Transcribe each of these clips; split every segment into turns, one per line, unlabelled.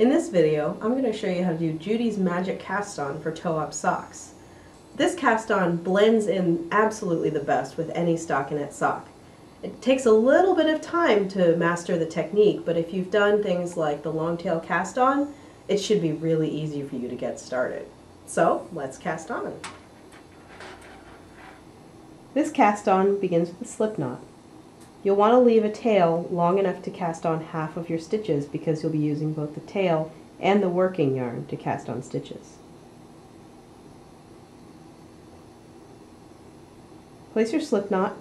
In this video, I'm going to show you how to do Judy's Magic Cast On for toe-up socks. This cast on blends in absolutely the best with any stockinette sock. It takes a little bit of time to master the technique, but if you've done things like the long tail cast on, it should be really easy for you to get started. So, let's cast on. This cast on begins with a slip knot. You'll want to leave a tail long enough to cast on half of your stitches because you'll be using both the tail and the working yarn to cast on stitches. Place your slip knot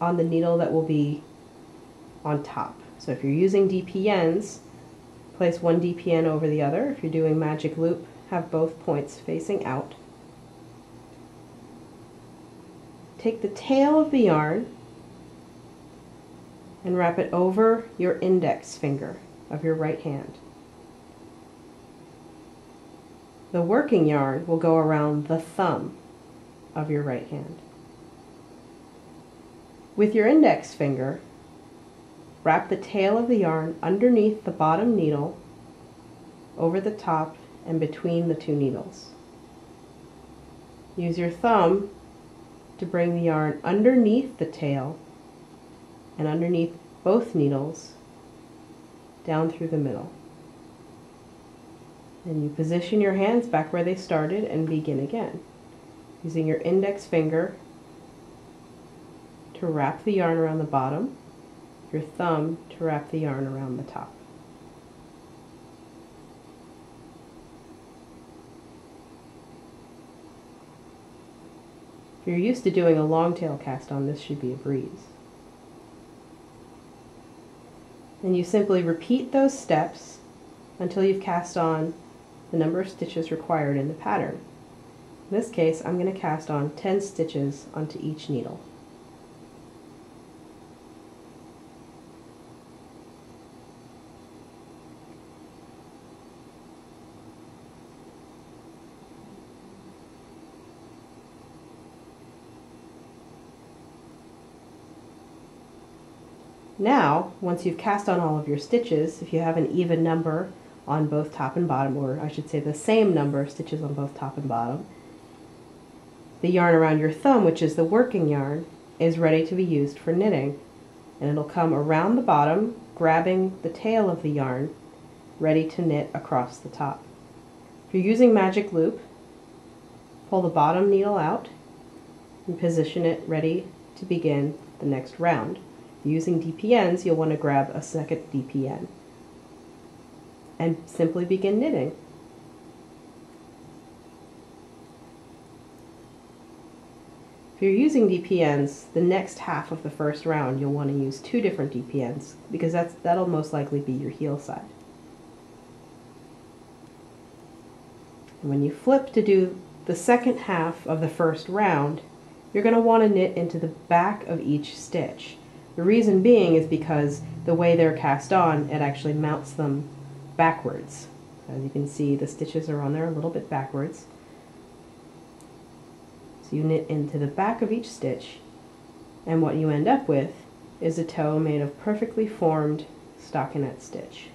on the needle that will be on top. So if you're using DPNs, place one DPN over the other. If you're doing magic loop, have both points facing out. Take the tail of the yarn and wrap it over your index finger of your right hand. The working yarn will go around the thumb of your right hand. With your index finger, wrap the tail of the yarn underneath the bottom needle, over the top, and between the two needles. Use your thumb to bring the yarn underneath the tail and underneath both needles down through the middle. Then you position your hands back where they started and begin again. Using your index finger to wrap the yarn around the bottom, your thumb to wrap the yarn around the top. If you're used to doing a long tail cast on, this should be a breeze. And you simply repeat those steps until you've cast on the number of stitches required in the pattern. In this case, I'm going to cast on 10 stitches onto each needle. Now, once you've cast on all of your stitches, if you have an even number on both top and bottom, or I should say the same number of stitches on both top and bottom, the yarn around your thumb, which is the working yarn, is ready to be used for knitting. And it'll come around the bottom, grabbing the tail of the yarn, ready to knit across the top. If you're using magic loop, pull the bottom needle out and position it ready to begin the next round. Using DPNs, you'll want to grab a second DPN and simply begin knitting. If you're using DPNs, the next half of the first round you'll want to use two different DPNs because that's, that'll most likely be your heel side. And when you flip to do the second half of the first round, you're going to want to knit into the back of each stitch. The reason being is because the way they're cast on, it actually mounts them backwards. As you can see, the stitches are on there a little bit backwards. So you knit into the back of each stitch, and what you end up with is a toe made of perfectly formed stockinette stitch.